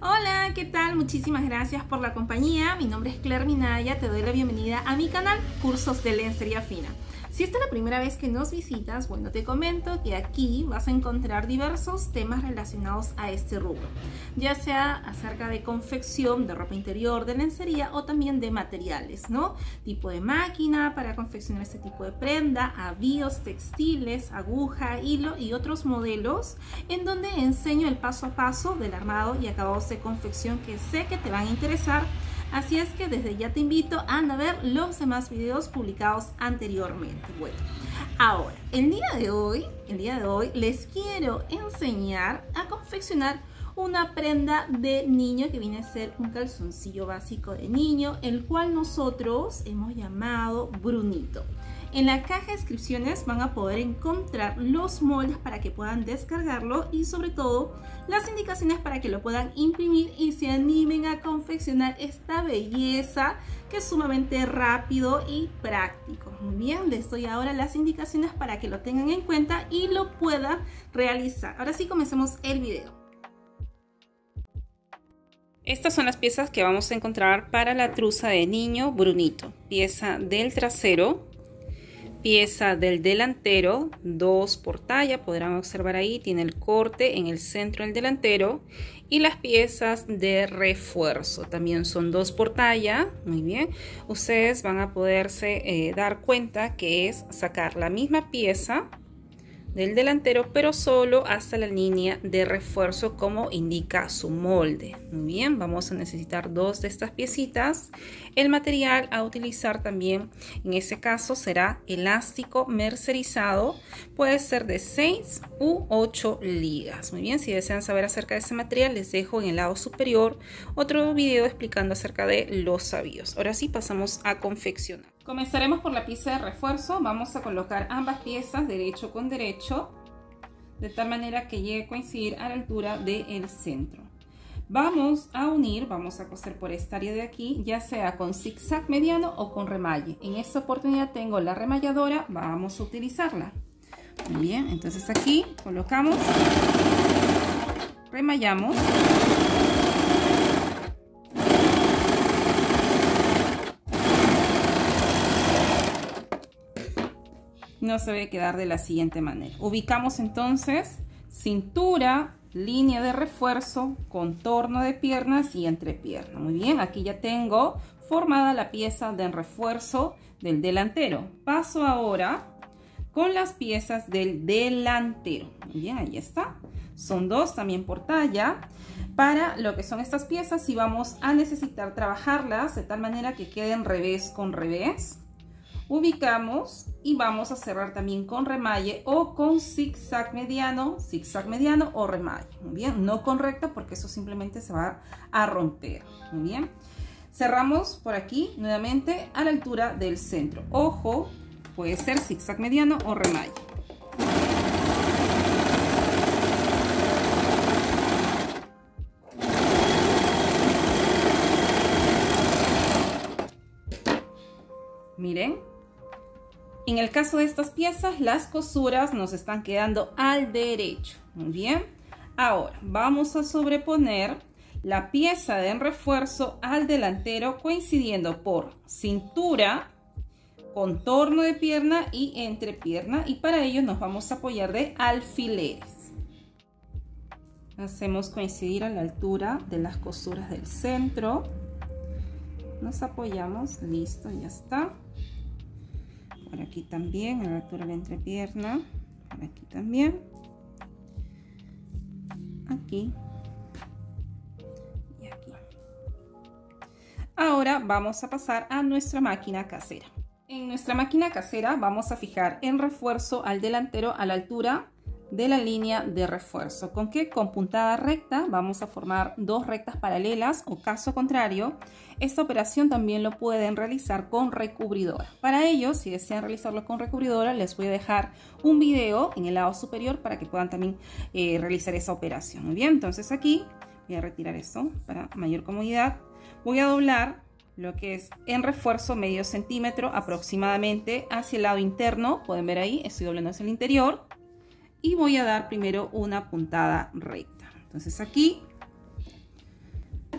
Hola, ¿qué tal? Muchísimas gracias por la compañía. Mi nombre es Claire Minaya. Te doy la bienvenida a mi canal Cursos de Lencería Fina. Si esta es la primera vez que nos visitas, bueno, te comento que aquí vas a encontrar diversos temas relacionados a este rubro, ya sea acerca de confección, de ropa interior, de lencería o también de materiales, ¿no? Tipo de máquina para confeccionar este tipo de prenda, avíos, textiles, aguja, hilo y otros modelos en donde enseño el paso a paso del armado y acabados de confección que sé que te van a interesar Así es que desde ya te invito a ver los demás videos publicados anteriormente. Bueno, ahora, el día de hoy, el día de hoy les quiero enseñar a confeccionar una prenda de niño que viene a ser un calzoncillo básico de niño, el cual nosotros hemos llamado Brunito. En la caja de descripciones van a poder encontrar los moldes para que puedan descargarlo y sobre todo las indicaciones para que lo puedan imprimir y se animen a confeccionar esta belleza que es sumamente rápido y práctico. Muy bien, les doy ahora las indicaciones para que lo tengan en cuenta y lo puedan realizar. Ahora sí comencemos el video. Estas son las piezas que vamos a encontrar para la truza de niño Brunito. Pieza del trasero, pieza del delantero, dos por talla, podrán observar ahí, tiene el corte en el centro del delantero y las piezas de refuerzo también son dos por talla, muy bien, ustedes van a poderse eh, dar cuenta que es sacar la misma pieza del delantero, pero solo hasta la línea de refuerzo como indica su molde. Muy bien, vamos a necesitar dos de estas piecitas. El material a utilizar también en ese caso será elástico mercerizado, puede ser de 6 u 8 ligas. Muy bien, si desean saber acerca de ese material, les dejo en el lado superior otro video explicando acerca de los sabios. Ahora sí, pasamos a confeccionar. Comenzaremos por la pieza de refuerzo. Vamos a colocar ambas piezas derecho con derecho de tal manera que llegue a coincidir a la altura del centro. Vamos a unir, vamos a coser por esta área de aquí, ya sea con zigzag mediano o con remalle. En esta oportunidad tengo la remalladora, vamos a utilizarla. Muy bien, entonces aquí colocamos, remallamos se debe quedar de la siguiente manera. Ubicamos entonces cintura, línea de refuerzo, contorno de piernas y entrepierna. Muy bien, aquí ya tengo formada la pieza de refuerzo del delantero. Paso ahora con las piezas del delantero. Muy bien, ahí está. Son dos también por talla. Para lo que son estas piezas, si vamos a necesitar trabajarlas de tal manera que queden revés con revés ubicamos y vamos a cerrar también con remalle o con zigzag mediano, zigzag mediano o remalle, muy bien, no con recta porque eso simplemente se va a romper, muy bien. Cerramos por aquí nuevamente a la altura del centro. Ojo, puede ser zigzag mediano o remalle. En el caso de estas piezas, las cosuras nos están quedando al derecho. Muy bien. Ahora, vamos a sobreponer la pieza de refuerzo al delantero coincidiendo por cintura, contorno de pierna y entrepierna. Y para ello nos vamos a apoyar de alfileres. Hacemos coincidir a la altura de las cosuras del centro. Nos apoyamos, listo, ya está por aquí también, a la altura de la entrepierna, por aquí también, aquí y aquí. Ahora vamos a pasar a nuestra máquina casera. En nuestra máquina casera vamos a fijar en refuerzo al delantero a la altura de la línea de refuerzo. ¿Con qué? Con puntada recta vamos a formar dos rectas paralelas o caso contrario, esta operación también lo pueden realizar con recubridora. Para ello, si desean realizarlo con recubridora, les voy a dejar un video en el lado superior para que puedan también eh, realizar esa operación. Muy bien, entonces aquí voy a retirar esto para mayor comodidad. Voy a doblar lo que es en refuerzo medio centímetro aproximadamente hacia el lado interno. Pueden ver ahí, estoy doblando hacia el interior y voy a dar primero una puntada recta. Entonces aquí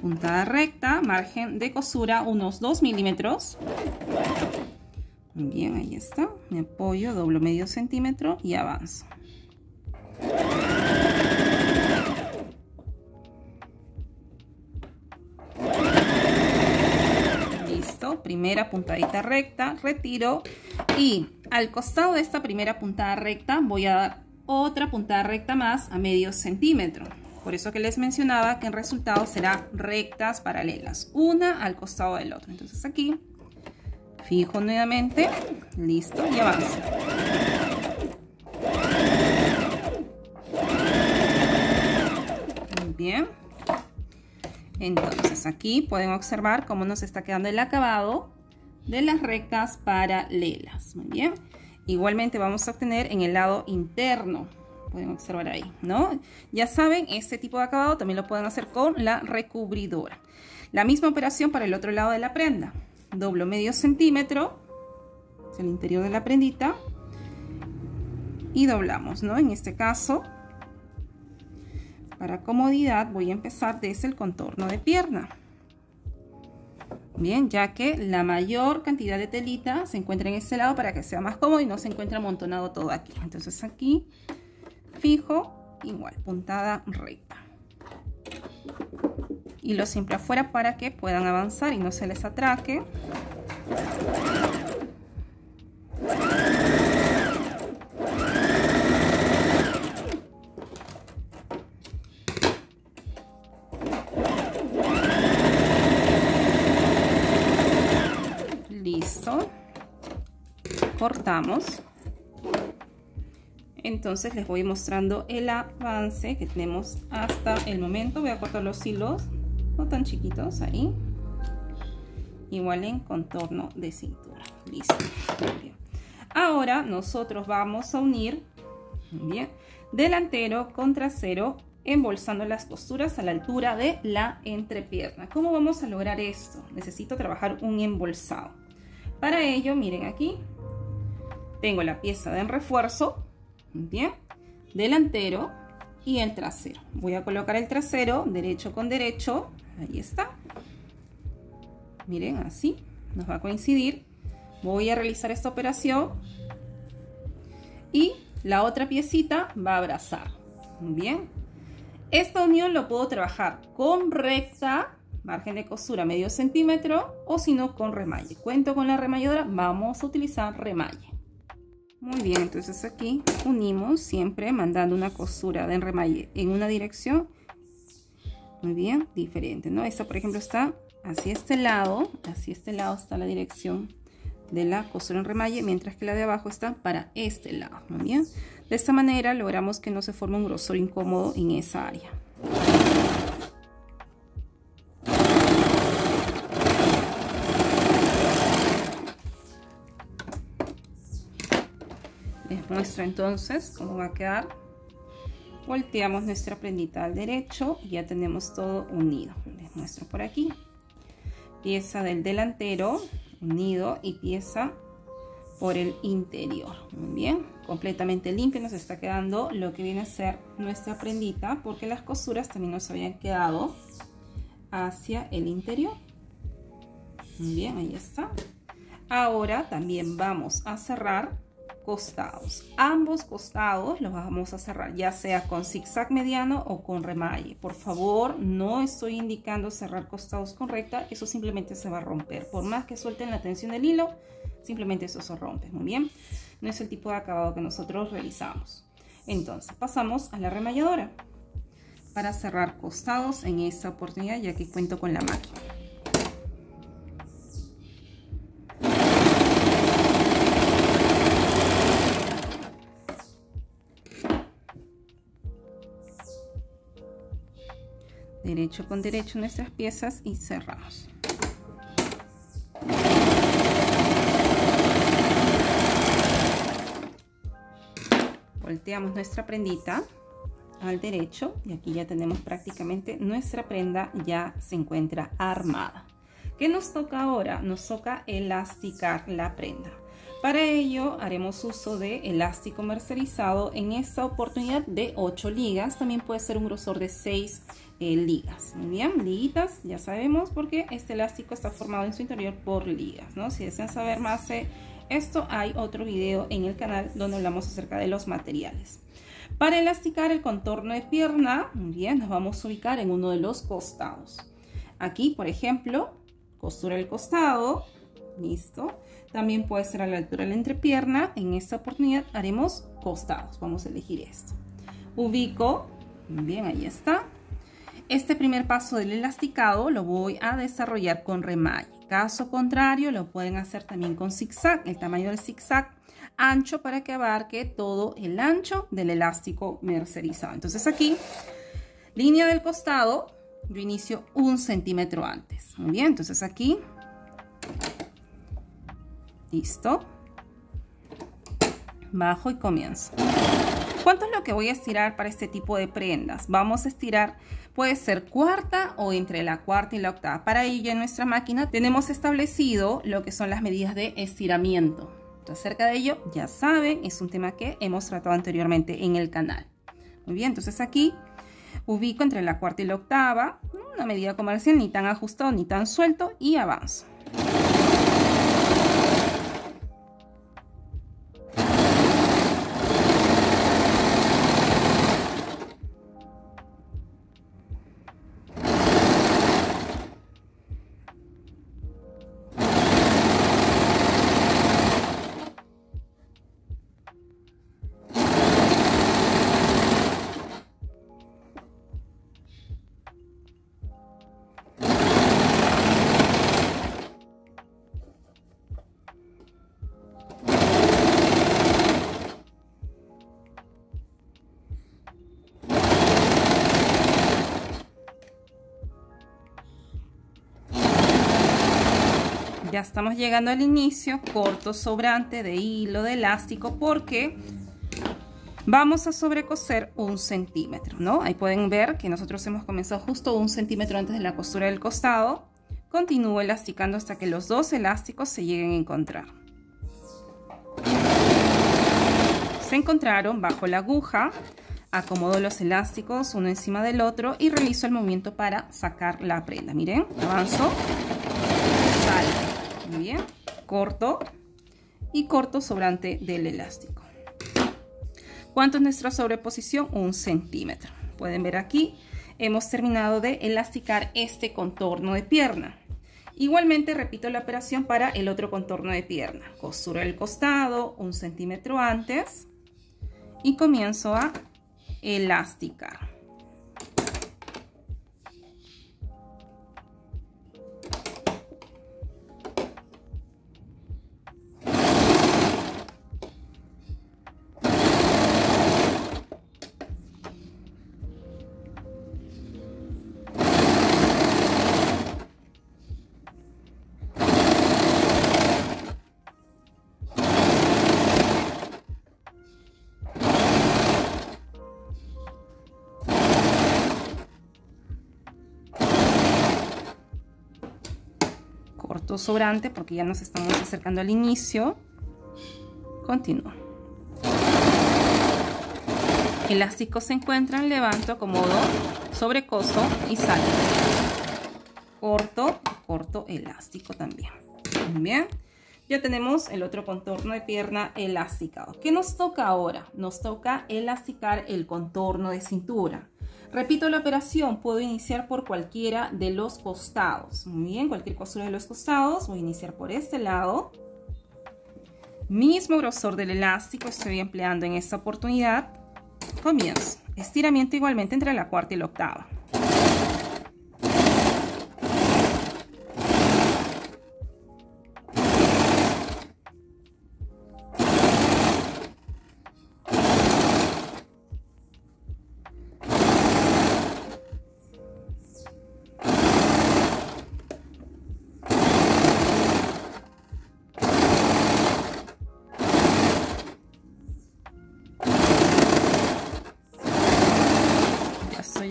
puntada recta, margen de cosura unos 2 milímetros. Bien, ahí está. Me apoyo, doblo medio centímetro y avanzo. Primera puntadita recta, retiro y al costado de esta primera puntada recta voy a dar otra puntada recta más a medio centímetro. Por eso que les mencionaba que en resultado será rectas paralelas, una al costado del otro. Entonces aquí fijo nuevamente, listo y avanzo. Bien. Entonces aquí pueden observar cómo nos está quedando el acabado de las rectas paralelas. Muy bien. Igualmente vamos a obtener en el lado interno. Pueden observar ahí, ¿no? Ya saben, este tipo de acabado también lo pueden hacer con la recubridora. La misma operación para el otro lado de la prenda. Doblo medio centímetro, es el interior de la prendita, y doblamos, ¿no? En este caso, para comodidad voy a empezar desde el contorno de pierna. Bien, ya que la mayor cantidad de telita se encuentra en este lado para que sea más cómodo y no se encuentre amontonado todo aquí. Entonces aquí fijo, igual, puntada recta. Y lo siempre afuera para que puedan avanzar y no se les atraque. Entonces les voy mostrando el avance que tenemos hasta el momento. Voy a cortar los hilos no tan chiquitos ahí. Igual en contorno de cintura. Listo. Ahora nosotros vamos a unir bien delantero con trasero embolsando las costuras a la altura de la entrepierna. ¿cómo vamos a lograr esto? necesito trabajar un embolsado. Para ello miren aquí tengo la pieza de refuerzo, bien, delantero y el trasero. Voy a colocar el trasero derecho con derecho, ahí está. Miren, así nos va a coincidir. Voy a realizar esta operación y la otra piecita va a abrazar. Bien. Esta unión lo puedo trabajar con recta, margen de costura medio centímetro o si no con remalle. Cuento con la remalladora, vamos a utilizar remalle. Muy bien, entonces aquí unimos siempre mandando una costura de enremalle en una dirección. Muy bien, diferente, ¿no? Esta, por ejemplo, está hacia este lado, hacia este lado está la dirección de la costura en remalle, mientras que la de abajo está para este lado, muy bien. De esta manera logramos que no se forme un grosor incómodo en esa área. Entonces cómo va a quedar volteamos nuestra prendita al derecho y ya tenemos todo unido. Les muestro por aquí. Pieza del delantero unido y pieza por el interior. Muy bien. Completamente limpio. Nos está quedando lo que viene a ser nuestra prendita porque las costuras también nos habían quedado hacia el interior. Muy bien ahí está. Ahora también vamos a cerrar costados. Ambos costados los vamos a cerrar, ya sea con zigzag mediano o con remalle. Por favor, no estoy indicando cerrar costados con recta, eso simplemente se va a romper. Por más que suelten la tensión del hilo, simplemente eso se rompe, muy bien. No es el tipo de acabado que nosotros realizamos. Entonces, pasamos a la remalladora para cerrar costados en esta oportunidad, ya que cuento con la máquina. Derecho con derecho nuestras piezas y cerramos. Volteamos nuestra prendita al derecho y aquí ya tenemos prácticamente nuestra prenda ya se encuentra armada. ¿Qué nos toca ahora? Nos toca elasticar la prenda. Para ello haremos uso de elástico mercerizado en esta oportunidad de 8 ligas. También puede ser un grosor de 6 eh, ligas. Muy bien, liguitas, ya sabemos porque este elástico está formado en su interior por ligas, ¿no? Si desean saber más de esto, hay otro video en el canal donde hablamos acerca de los materiales. Para elasticar el contorno de pierna, muy bien, nos vamos a ubicar en uno de los costados. Aquí, por ejemplo, costura el costado, listo. También puede ser a la altura de la entrepierna. En esta oportunidad haremos costados. Vamos a elegir esto. Ubico, bien, ahí está. Este primer paso del elasticado lo voy a desarrollar con remalle. Caso contrario, lo pueden hacer también con zigzag. El tamaño del zigzag ancho para que abarque todo el ancho del elástico mercerizado. Entonces aquí, línea del costado, yo inicio un centímetro antes. Muy bien, entonces aquí, listo. Bajo y comienzo. ¿Cuánto es lo que voy a estirar para este tipo de prendas? Vamos a estirar, puede ser cuarta o entre la cuarta y la octava. Para ello en nuestra máquina tenemos establecido lo que son las medidas de estiramiento. Acerca de ello, ya saben, es un tema que hemos tratado anteriormente en el canal. Muy bien, entonces aquí ubico entre la cuarta y la octava, una medida comercial ni tan ajustado ni tan suelto y avanzo. Ya estamos llegando al inicio, corto sobrante de hilo de elástico porque vamos a sobrecoser un centímetro, ¿no? Ahí pueden ver que nosotros hemos comenzado justo un centímetro antes de la costura del costado. Continúo elasticando hasta que los dos elásticos se lleguen a encontrar. Se encontraron bajo la aguja, acomodo los elásticos uno encima del otro y realizo el movimiento para sacar la prenda. Miren, avanzo, salgo bien, corto y corto sobrante del elástico. ¿Cuánto es nuestra sobreposición? Un centímetro. Pueden ver aquí, hemos terminado de elasticar este contorno de pierna. Igualmente repito la operación para el otro contorno de pierna. Costura el costado un centímetro antes y comienzo a elasticar. Sobrante porque ya nos estamos acercando al inicio. Continúo. Elástico se encuentran, levanto, acomodo, sobrecoso y salto. Corto, corto elástico también. bien. Ya tenemos el otro contorno de pierna elásticado. ¿Qué nos toca ahora? Nos toca elasticar el contorno de cintura. Repito la operación, puedo iniciar por cualquiera de los costados. Muy bien, cualquier costura de los costados. Voy a iniciar por este lado. Mismo grosor del elástico estoy empleando en esta oportunidad. Comienzo. Estiramiento igualmente entre la cuarta y la octava.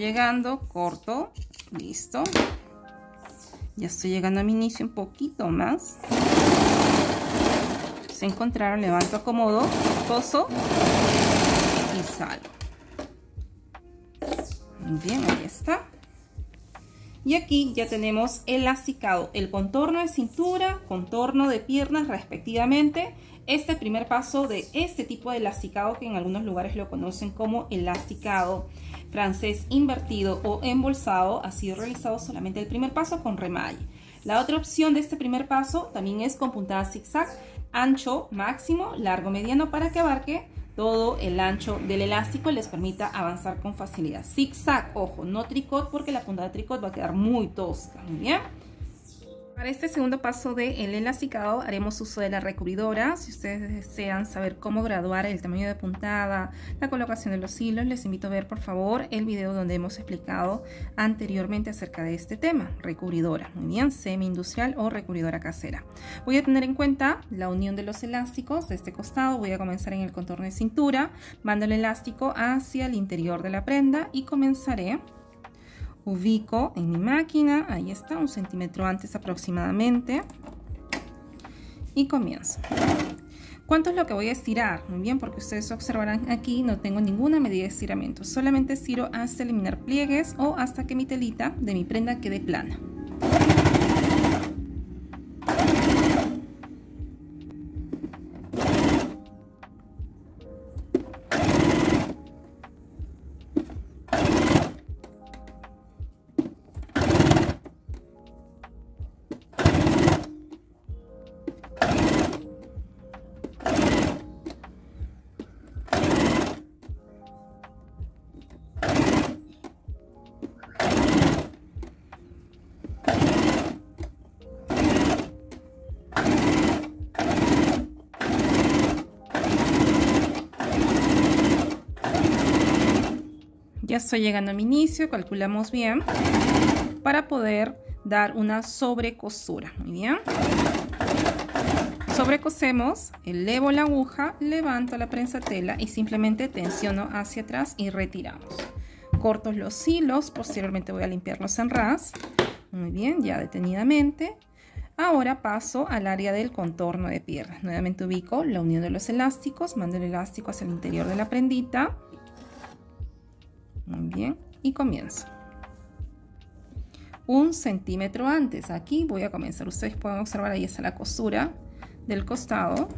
Llegando, corto, listo. Ya estoy llegando a mi inicio un poquito más. Se encontraron, levanto, acomodo, coso y salgo. Bien, ahí está. Y aquí ya tenemos elasticado el contorno de cintura, contorno de piernas respectivamente. Este primer paso de este tipo de elasticado que en algunos lugares lo conocen como elasticado francés invertido o embolsado ha sido realizado solamente el primer paso con remalle. La otra opción de este primer paso también es con puntada zigzag, ancho máximo, largo mediano para que abarque todo el ancho del elástico les permita avanzar con facilidad. Zigzag, ojo, no tricot porque la puntada de tricot va a quedar muy tosca. Bien. Para este segundo paso del el elasticado haremos uso de la recubridora. Si ustedes desean saber cómo graduar el tamaño de puntada, la colocación de los hilos, les invito a ver por favor el video donde hemos explicado anteriormente acerca de este tema, recubridora, muy bien, semi-industrial o recubridora casera. Voy a tener en cuenta la unión de los elásticos de este costado, voy a comenzar en el contorno de cintura, mando el elástico hacia el interior de la prenda y comenzaré ubico en mi máquina, ahí está, un centímetro antes aproximadamente, y comienzo. ¿Cuánto es lo que voy a estirar? Muy bien, porque ustedes observarán aquí no tengo ninguna medida de estiramiento, solamente estiro hasta eliminar pliegues o hasta que mi telita de mi prenda quede plana. Ya estoy llegando a mi inicio, calculamos bien para poder dar una sobrecostura. Muy bien. Sobrecosemos, elevo la aguja, levanto la prensa tela y simplemente tensiono hacia atrás y retiramos. Corto los hilos, posteriormente voy a limpiarlos en ras. Muy bien, ya detenidamente. Ahora paso al área del contorno de pierna. Nuevamente ubico la unión de los elásticos, mando el elástico hacia el interior de la prendita muy bien, y comienzo. Un centímetro antes, aquí voy a comenzar. Ustedes pueden observar, ahí está la costura del costado.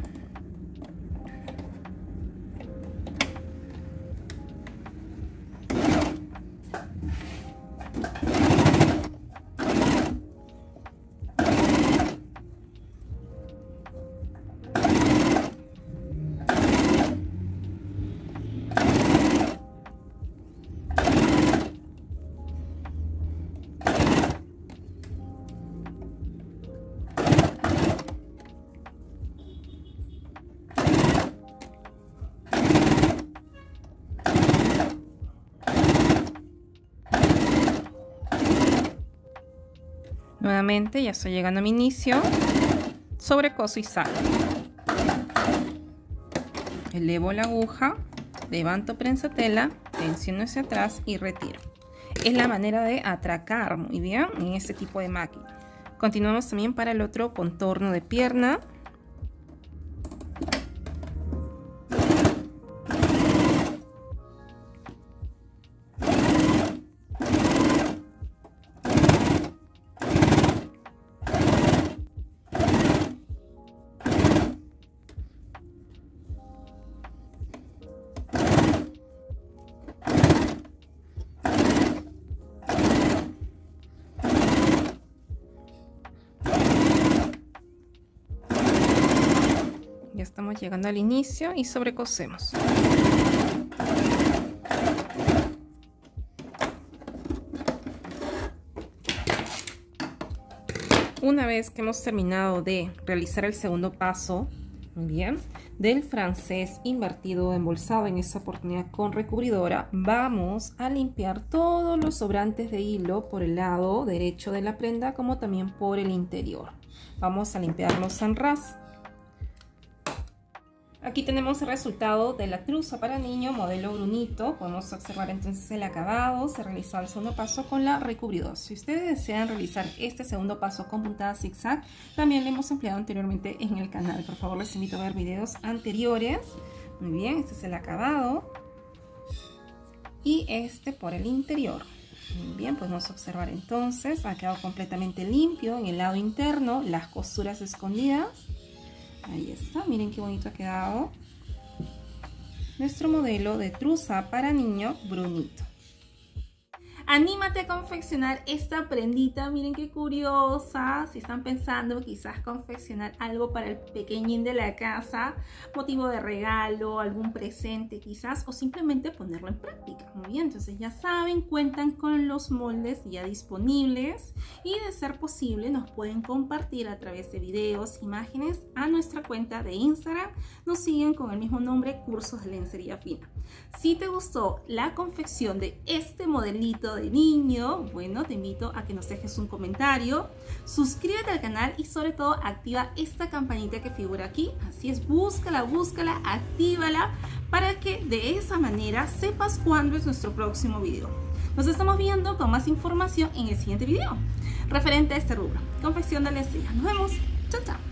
Ya estoy llegando a mi inicio. Sobrecoso y salgo. Elevo la aguja, levanto prensa tela, tensiono hacia atrás y retiro. Es la manera de atracar muy bien en este tipo de máquina. Continuamos también para el otro contorno de pierna. Estamos llegando al inicio y sobrecosemos. Una vez que hemos terminado de realizar el segundo paso, bien, del francés invertido embolsado en esta oportunidad con recubridora, vamos a limpiar todos los sobrantes de hilo por el lado derecho de la prenda como también por el interior. Vamos a limpiarlos en ras. Aquí tenemos el resultado de la truza para niño modelo Brunito. Podemos observar entonces el acabado. Se realizó el segundo paso con la recubridora. Si ustedes desean realizar este segundo paso con puntada zigzag, también lo hemos empleado anteriormente en el canal. Por favor, les invito a ver videos anteriores. Muy bien, este es el acabado. Y este por el interior. Bien, podemos observar entonces, ha quedado completamente limpio en el lado interno, las costuras escondidas. Ahí está, miren qué bonito ha quedado. Nuestro modelo de truza para niño Brunito. Anímate a confeccionar esta prendita, miren qué curiosa. Si están pensando quizás confeccionar algo para el pequeñín de la casa, motivo de regalo, algún presente quizás, o simplemente ponerlo en práctica. Muy bien, entonces ya saben, cuentan con los moldes ya disponibles y de ser posible nos pueden compartir a través de videos, imágenes a nuestra cuenta de Instagram. Nos siguen con el mismo nombre, Cursos de Lencería Fina. Si te gustó la confección de este modelito de niño, bueno, te invito a que nos dejes un comentario, suscríbete al canal y sobre todo activa esta campanita que figura aquí. Así es, búscala, búscala, actívala para que de esa manera sepas cuándo es nuestro próximo video. Nos estamos viendo con más información en el siguiente video referente a este rubro. Confección de la. Nos vemos. Chao, chao.